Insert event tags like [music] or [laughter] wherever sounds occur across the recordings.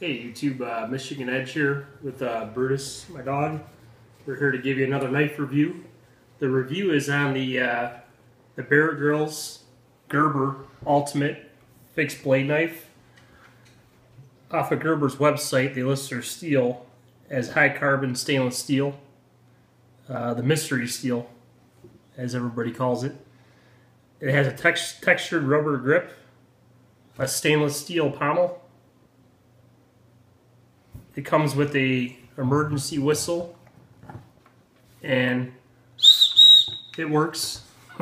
Hey YouTube, uh, Michigan Edge here with uh, Brutus, my dog. We're here to give you another knife review. The review is on the uh, the Bear Grylls Gerber Ultimate Fixed Blade Knife. Off of Gerber's website, they list their steel as high carbon stainless steel, uh, the mystery steel, as everybody calls it. It has a tex textured rubber grip, a stainless steel pommel, it comes with a emergency whistle and it works. [laughs]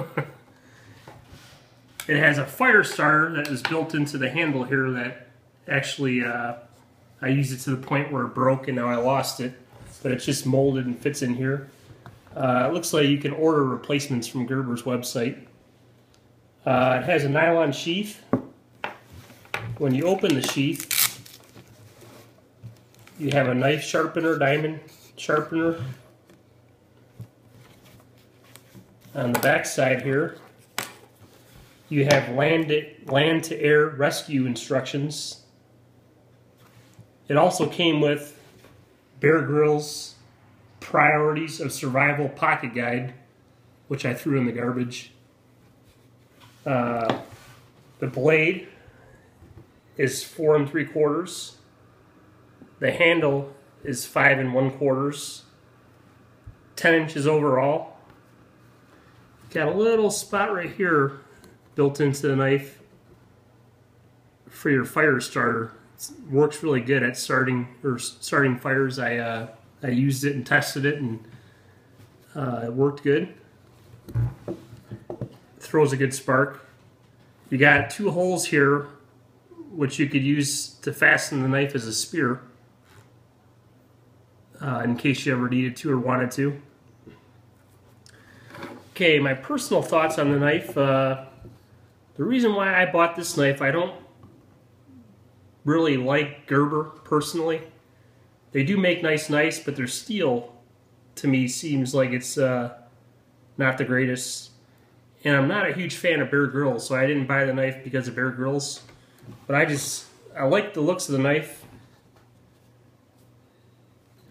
it has a fire starter that is built into the handle here that actually uh, I used it to the point where it broke and now I lost it but it's just molded and fits in here. Uh, it looks like you can order replacements from Gerber's website. Uh, it has a nylon sheath. When you open the sheath, you have a knife sharpener, diamond sharpener. On the back side here, you have land, land to air rescue instructions. It also came with Bear Grylls Priorities of Survival Pocket Guide, which I threw in the garbage. Uh, the blade is four and three quarters. The handle is five and one quarters, 10 inches overall. Got a little spot right here built into the knife for your fire starter. It works really good at starting or starting fires. I uh, I used it and tested it and uh, it worked good. Throws a good spark. You got two holes here which you could use to fasten the knife as a spear uh, in case you ever needed to or wanted to. Okay, my personal thoughts on the knife. Uh, the reason why I bought this knife, I don't really like Gerber personally. They do make nice knives, but their steel to me seems like it's uh, not the greatest. And I'm not a huge fan of Bear Grylls, so I didn't buy the knife because of Bear Grylls. But I just, I like the looks of the knife.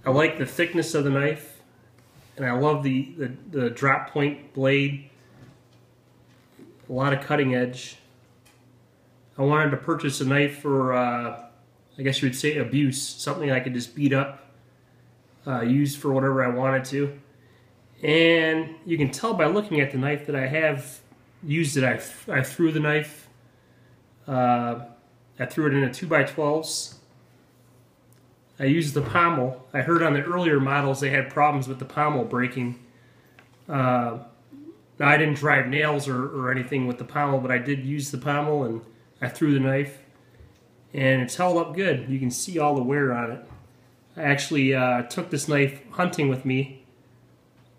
I like the thickness of the knife, and I love the, the, the drop point blade. A lot of cutting edge. I wanted to purchase a knife for, uh, I guess you would say abuse, something I could just beat up, uh, use for whatever I wanted to. And you can tell by looking at the knife that I have used it. I, I threw the knife, uh, I threw it in a 2x12s I used the pommel. I heard on the earlier models they had problems with the pommel breaking. Uh, now I didn't drive nails or, or anything with the pommel, but I did use the pommel and I threw the knife. And it's held up good. You can see all the wear on it. I actually uh, took this knife hunting with me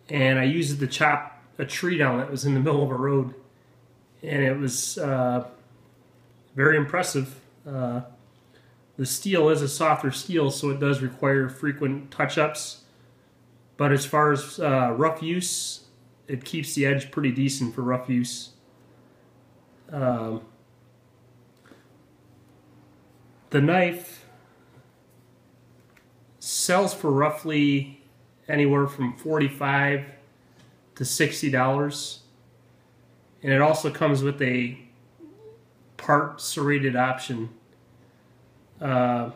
and I used it to chop a tree down that was in the [laughs] middle of a road. And it was uh, very impressive. Uh, the steel is a softer steel, so it does require frequent touch-ups. But as far as uh, rough use, it keeps the edge pretty decent for rough use. Um, the knife sells for roughly anywhere from 45 to $60. And it also comes with a part serrated option uh,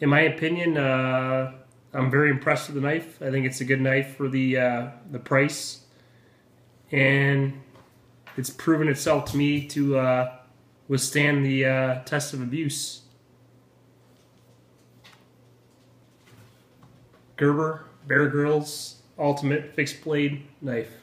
in my opinion, uh, I'm very impressed with the knife. I think it's a good knife for the uh, the price, and it's proven itself to me to uh, withstand the uh, test of abuse. Gerber Bear Grylls Ultimate Fixed Blade Knife.